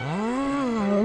아,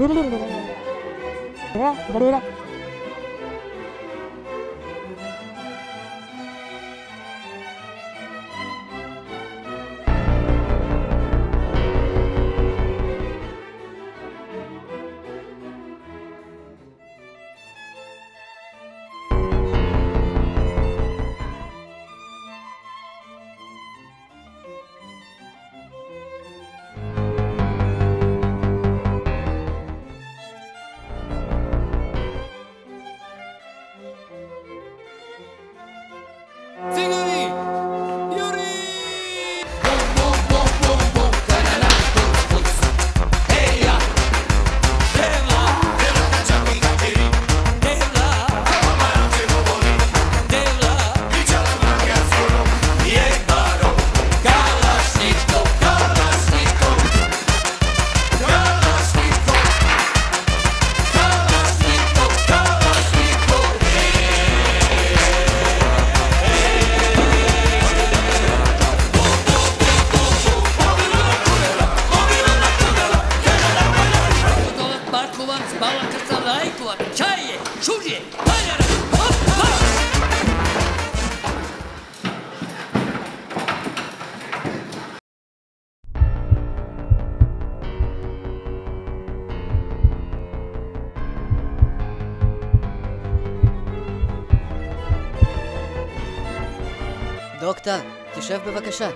lajkova, čaje, šužje, paljara, hop, hop! דוקטור, תשב בבקשה.